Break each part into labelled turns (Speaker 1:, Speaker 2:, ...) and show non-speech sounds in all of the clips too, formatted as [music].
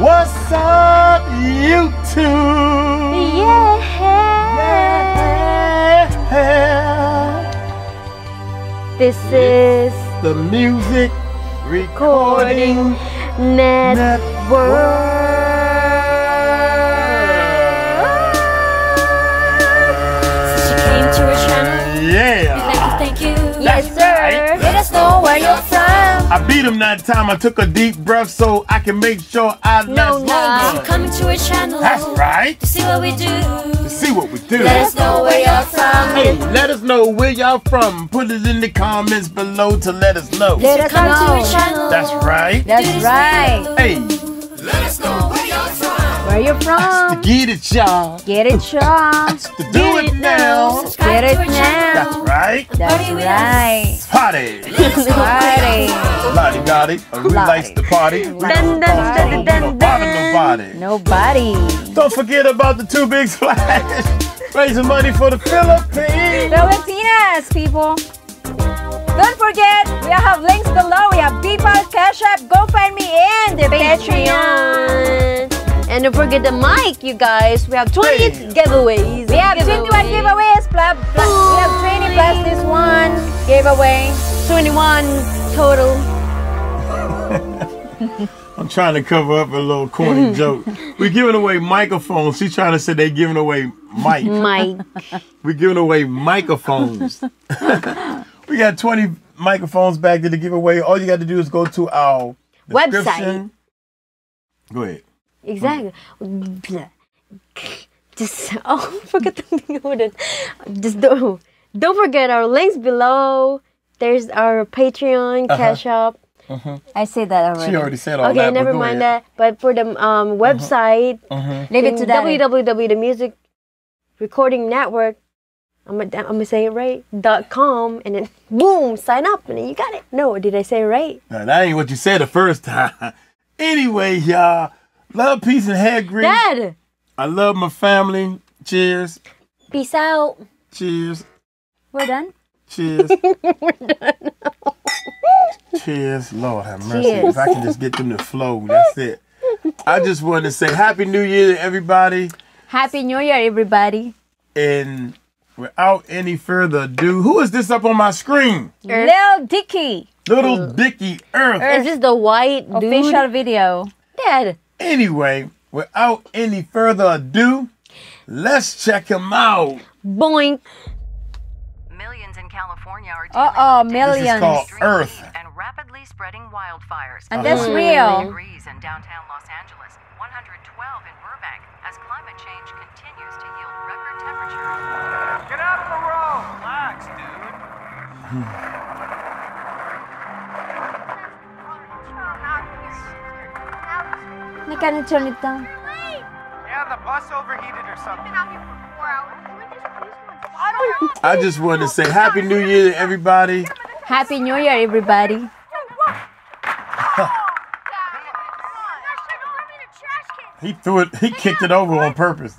Speaker 1: What's up, YouTube?
Speaker 2: Yeah. This is
Speaker 1: The music recording
Speaker 2: network.
Speaker 1: Beat him that time. I took a deep breath so I can make sure I
Speaker 2: No,
Speaker 1: last
Speaker 2: no.
Speaker 1: longer.
Speaker 3: Coming to her channel.
Speaker 1: That's right.
Speaker 3: To see what we do.
Speaker 1: To see what we do.
Speaker 3: Let us know where you're from.
Speaker 1: Hey, let us know where y'all from. Put it in the comments below to let us know.
Speaker 2: Let us
Speaker 3: Come to her
Speaker 2: know.
Speaker 3: channel.
Speaker 1: That's right.
Speaker 2: That's right.
Speaker 1: Hey,
Speaker 2: Where you [laughs]
Speaker 1: to
Speaker 2: from?
Speaker 1: get it, y'all.
Speaker 2: Get it, Sean.
Speaker 1: To do it now.
Speaker 2: Get it
Speaker 1: That's
Speaker 2: now.
Speaker 1: right.
Speaker 2: That's right.
Speaker 1: Party.
Speaker 2: Party.
Speaker 1: Lottie Gotti. We likes to party.
Speaker 2: Dun, dun, dun, dun, dun.
Speaker 1: nobody.
Speaker 2: Nobody.
Speaker 1: Don't forget about the Tubig Splash. [laughs] Raising money for the Philippines.
Speaker 2: Filipinas, people. Don't forget, we have links below. We have PayPal, Cash App, GoFundMe, and the Patreon.
Speaker 4: And don't forget the mic, you guys. We have 20
Speaker 1: Hey.
Speaker 4: giveaways.
Speaker 2: We have 21 giveaways. Plus, plus, we have 20 plus this one giveaway.
Speaker 4: 21 total. [laughs]
Speaker 1: I'm trying to cover up a little corny [laughs] joke. We're giving away microphones. She's trying to say they're giving away mic.
Speaker 4: Mic. [laughs]
Speaker 1: We're giving away microphones. we got 20 microphones back there to give away. All you got to do is go to our
Speaker 4: Website.
Speaker 1: Go ahead.
Speaker 4: Exactly. Just oh, [laughs] forget the on. Just don't don't forget our links below. There's our Patreon,
Speaker 1: Uh-huh.
Speaker 4: Cash App.
Speaker 2: I said that already.
Speaker 1: She already said all
Speaker 4: Okay,
Speaker 1: that. but
Speaker 4: never mind
Speaker 1: ahead.
Speaker 4: that. But for the um website,
Speaker 2: Leave it to that.
Speaker 4: www the music recording network. I'm gonna, I'm gonna say it right. dot com and then boom, sign up and then you got it. No, did I say it right?
Speaker 1: Now, that ain't what you said the first time. [laughs] anyway, y'all. Love, peace, and hair grease.
Speaker 4: Dad,
Speaker 1: I love my family. Cheers.
Speaker 4: peace out.
Speaker 1: Cheers.
Speaker 2: We're done.
Speaker 1: Cheers. [laughs] We're done. Cheers. Lord have mercy.
Speaker 4: Cheers.
Speaker 1: If I can just get them to flow, that's it. I just want to say Happy New Year to everybody.
Speaker 2: Happy New Year, everybody.
Speaker 1: And without any further ado, who is this up on my screen?
Speaker 2: Lil Dicky.
Speaker 1: Little Dicky Earth.
Speaker 4: Is this the white dude?
Speaker 2: Official video.
Speaker 4: Dad.
Speaker 1: Anyway, without any further ado, let's check him out.
Speaker 4: Boink.
Speaker 5: Millions in California are dealing
Speaker 2: Uh oh,
Speaker 5: with
Speaker 1: This is called Earth.
Speaker 5: and rapidly spreading wildfires.
Speaker 2: And that's
Speaker 1: Uh-huh.
Speaker 2: real.
Speaker 5: degrees in downtown Los Angeles, 112 in Burbank, as climate change continues to yield record temperatures.
Speaker 6: Get out of the road! Relax, dude. [laughs]
Speaker 2: They can turn it down.
Speaker 6: Yeah, the bus overheated or something.
Speaker 1: I just want to say Happy New Year to everybody.
Speaker 2: Happy New Year, everybody.
Speaker 1: Oh, he threw it, he kicked it over on purpose.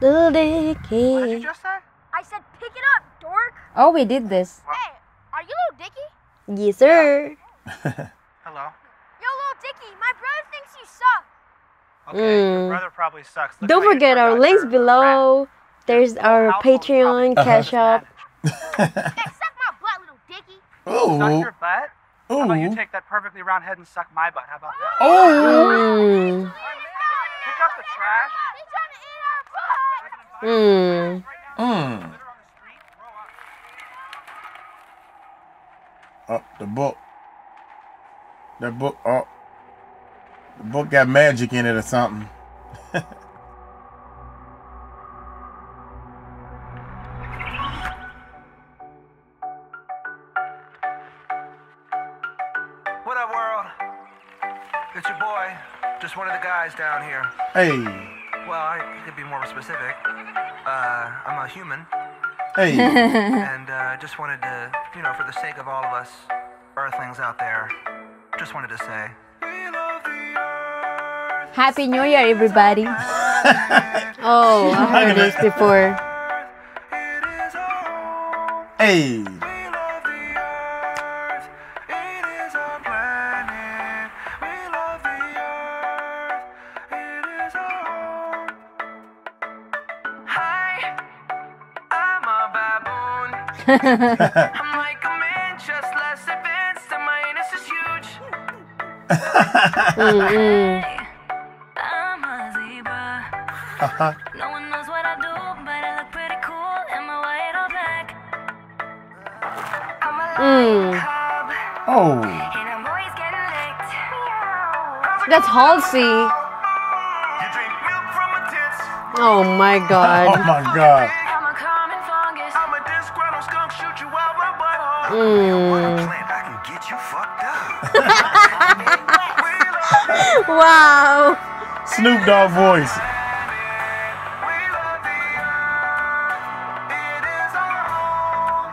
Speaker 4: Little
Speaker 6: What did you just say?
Speaker 7: I said, pick it up, dork.
Speaker 2: Oh, we did this.
Speaker 7: Hey, are you little Dicky?
Speaker 4: Yes, sir. [laughs]
Speaker 6: Hello.
Speaker 7: Yo, little Dicky, my brother thinks you suck.
Speaker 6: Okay, your
Speaker 4: Mm.
Speaker 6: brother probably sucks. Look
Speaker 4: Don't forget our links
Speaker 6: your
Speaker 4: below. There's our
Speaker 6: household
Speaker 4: Patreon,
Speaker 6: probably
Speaker 4: Cash App.
Speaker 7: Hey, suck my butt, little Dicky.
Speaker 6: rat. Suck
Speaker 1: Oh,
Speaker 6: your butt? How about you
Speaker 1: oh,
Speaker 6: take that perfectly round head and suck my butt? How about that?
Speaker 1: oh.
Speaker 4: Mm.
Speaker 6: Pick up the trash.
Speaker 7: He's trying to eat our butt.
Speaker 4: Mm.
Speaker 1: Mm. Oh, the book. That book. Oh, the book got magic in it or something.
Speaker 8: What up, world? It's your boy, just one of the guys down here.
Speaker 1: Hey,
Speaker 8: Well, I could be more specific. Uh, I'm a human,
Speaker 1: hey. [laughs] [laughs]
Speaker 8: and uh, just wanted to, you know, for the sake of all of us Earthlings out there, just wanted to say.
Speaker 2: Happy New Year, everybody. [laughs]
Speaker 4: oh, I heard this before.
Speaker 1: Hey. [laughs]
Speaker 6: I'm like a man just less advanced and my anus is huge.
Speaker 3: mm -mm.
Speaker 1: Uh-huh.
Speaker 3: No one knows what I do, but I look pretty cool in my white or black. I'm a
Speaker 4: Mm.
Speaker 1: Oh.
Speaker 3: and I'm always getting licked.
Speaker 4: That's Halsey.
Speaker 6: You drink milk from my tits.
Speaker 4: Oh my [laughs]
Speaker 1: Oh
Speaker 4: god.
Speaker 1: my god.
Speaker 3: I'm a common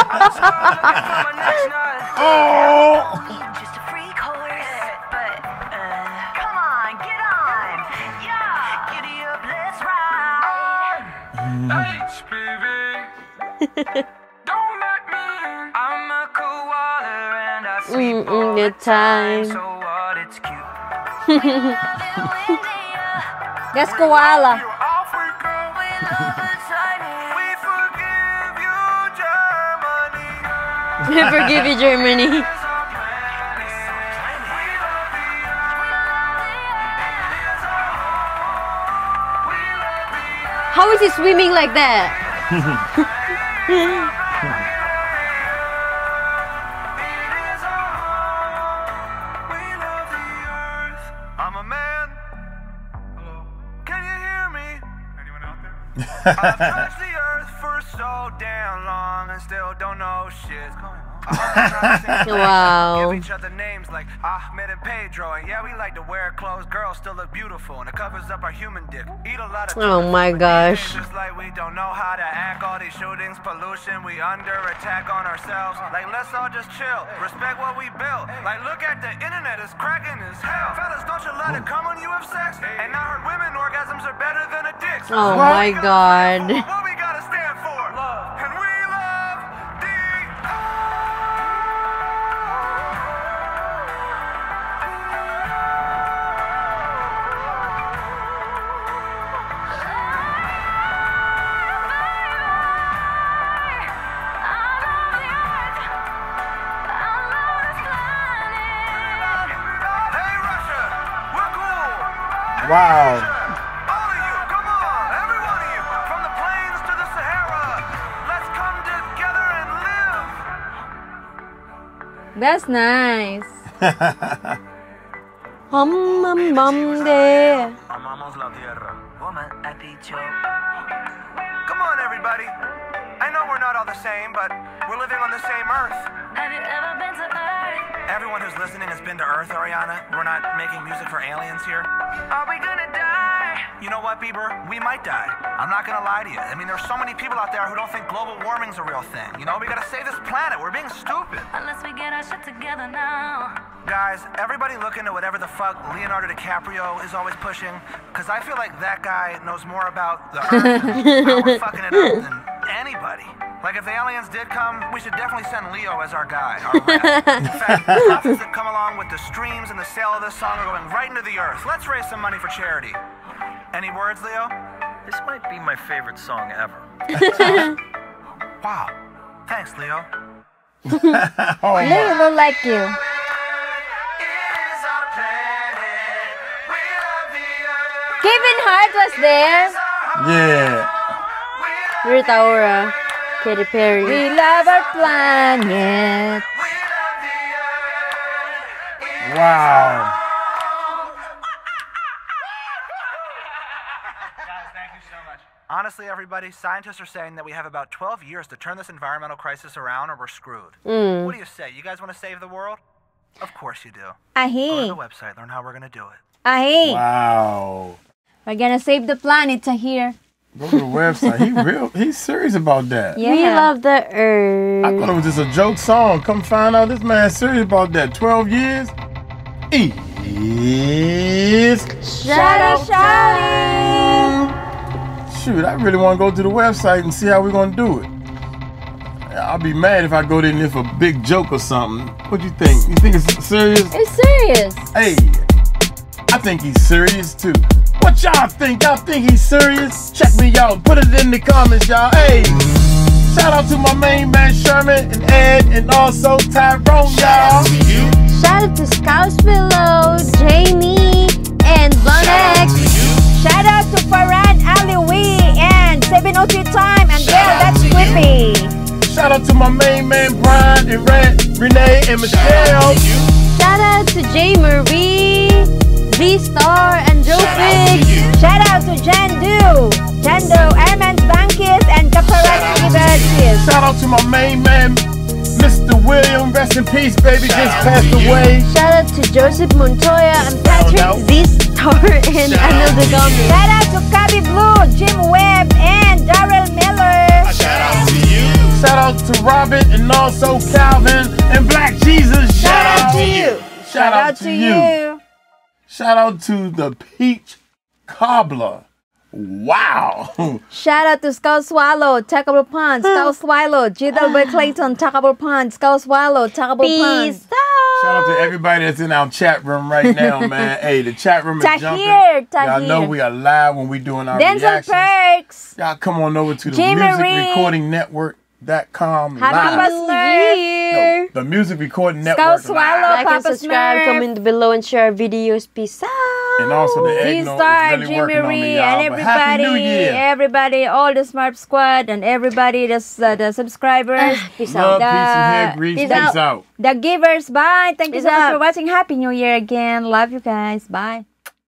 Speaker 4: Mm, mm,
Speaker 1: oh.
Speaker 3: Just a freak horse. But, come on, get on. Yeah. Giddy up, let's ride.
Speaker 6: H, baby. Don't let me in. I'm a koala and I sleep
Speaker 4: Mm-mm,
Speaker 6: all the time. So what? It's cute.
Speaker 2: Koala. [laughs]
Speaker 3: love
Speaker 6: you, Germany.
Speaker 4: How is he swimming like that?
Speaker 6: It is our home. We love the earth. I'm a man. Hello. Can you hear me? Anyone out there? So damn long and still don't know shit. [laughs]
Speaker 4: Wow.
Speaker 6: Give each other names like Ahmed and Pedro, and yeah, we like to wear clothes. Girls still look beautiful, and it covers up our human dick. Eat a lot of.
Speaker 4: Oh my gosh.
Speaker 6: Just like we don't know how to act, all these shootings, pollution, we under attack on ourselves. Like, let's all just chill, respect what we built. Like, look at the internet, it's cracking as hell. Fellas, don't you let it come when you have sex. And I heard women orgasms are better than a dick.
Speaker 4: Oh my God.
Speaker 6: Live.
Speaker 2: That's nice. [laughs]
Speaker 4: Hum hum hum de.
Speaker 8: Amamos la tierra.
Speaker 6: Woman, I beat. Come on, everybody. I know we're not all the same, but we're living on the same Earth.
Speaker 3: Have you ever been to Earth?
Speaker 6: Everyone who's listening has been to Earth, Ariana. We're not making music for aliens here.
Speaker 3: Are we gonna die?
Speaker 6: You know what, Bieber? We might die. I'm not gonna lie to you. I mean, there's so many people out there who don't think global warming's a real thing. You know, we gotta save this planet. We're being stupid.
Speaker 3: Unless we get our shit together now.
Speaker 6: Guys, everybody look into whatever the fuck Leonardo DiCaprio is always pushing, because I feel like that guy knows more about the Earth and how we're fucking it up than anybody. Like, if the aliens did come, we should definitely send Leo as our guide, our. [laughs] In fact, the profits that come along with the streams and the sale of this song are going right into the Earth. Let's raise some money for charity. Any words, Leo?
Speaker 9: This might be my favorite song ever. [laughs]
Speaker 6: Wow. Thanks, Leo. [laughs]
Speaker 1: Oh my.
Speaker 2: Little look like you. Kevin Hart was there.
Speaker 1: Yeah.
Speaker 4: Rita Ora. Katy Perry.
Speaker 2: We love our planet.
Speaker 1: Wow.
Speaker 6: Honestly, everybody, scientists are saying that we have about 12 years to turn this environmental crisis around or we're screwed.
Speaker 4: Mm.
Speaker 6: What do you say? You guys want to save the world? Of course you do. Go
Speaker 2: Ahi.
Speaker 6: to the website, learn how we're going to do it.
Speaker 2: Ahi.
Speaker 1: Wow.
Speaker 2: We're gonna save the planet to here.
Speaker 1: Go to the website. He real. He's serious about that.
Speaker 2: Yeah.
Speaker 4: We love the earth.
Speaker 1: I thought it was just a joke song. Come find out this man's serious about that. 12 years is.
Speaker 2: Shout out, shouting.
Speaker 1: Shoot, I really want to go to the website and see how we're going to do it. I'll be mad if I go there and it's a big joke or something. What do you think? You think it's serious?
Speaker 4: It's serious.
Speaker 1: Hey, I think he's serious too. What y'all think? Y'all think he's serious? Check me out. Put it in the comments, y'all. Hey, shout out to my main man Sherman and Ed and also Tyrone, y'all.
Speaker 4: Shout out to Scouts Below, Jamie, and Bonex.
Speaker 2: Shout out to Farhan Aliwi and 703 Time and Well, that's Quippy.
Speaker 1: Shout out to my main man Brian and Red, Renee and Michelle.
Speaker 4: Shout out to J Marie, Z Star, and Joe Fig.
Speaker 2: Shout out to Jandu, Jando, Armand Bankis, and Kaparat Ibertis.
Speaker 1: Shout out to my main man, Mr. William. Rest in peace, baby. Just passed away.
Speaker 4: Shout out to Joseph Montoya and. Patrick Z Star and Anil Gomez.
Speaker 2: Shout out to Kabi Blue, Jim Webb, and Daryl Miller.
Speaker 1: Shout out to you. Shout out to Robin and also Calvin and Black Jesus. Shout,
Speaker 2: out to you.
Speaker 1: Shout out to you. Shout out to the Peach Cobbler. Wow.
Speaker 2: Shout out to Skull Swallow, Tuckable Pond, Skull Swallow, G.W. Clayton, Tuckable Pond, Skull Swallow, Tuckable Pond.
Speaker 4: Peace
Speaker 1: Shout out to everybody that's in our chat room right [laughs] now, man. hey, the chat room is
Speaker 2: Tahir,
Speaker 1: jumping. Y'all know we are live when we're doing our
Speaker 2: Denzel
Speaker 1: reactions.
Speaker 2: Perks.
Speaker 1: Y'all come on over to the
Speaker 2: Jay
Speaker 1: Music
Speaker 2: Marie.
Speaker 1: Recording Network.com
Speaker 2: Happy
Speaker 1: live.
Speaker 2: Papa
Speaker 4: New
Speaker 2: Smurf.
Speaker 4: Year.
Speaker 1: No, the Music Recording
Speaker 2: Skull
Speaker 1: Network
Speaker 2: Swallow,
Speaker 1: live.
Speaker 4: Like and subscribe,
Speaker 2: Smurf.
Speaker 4: comment below, and share our videos. Peace out.
Speaker 1: And also the Eggnog
Speaker 2: Z-Star,
Speaker 1: really
Speaker 2: Jimmy
Speaker 1: working on me,
Speaker 2: Marie,
Speaker 1: y'all.
Speaker 2: and
Speaker 1: But Happy New
Speaker 2: everybody, everybody, all the Smart Squad, and everybody, that's uh, the subscribers,
Speaker 4: Peace
Speaker 1: Love,
Speaker 4: out.
Speaker 1: peace, and hair
Speaker 2: The-
Speaker 1: grease.
Speaker 2: peace
Speaker 1: Peace
Speaker 2: out.
Speaker 1: out.
Speaker 2: the givers. Bye. Thank you
Speaker 4: Peace
Speaker 2: so much for watching. Happy New Year again. Love you guys. Bye.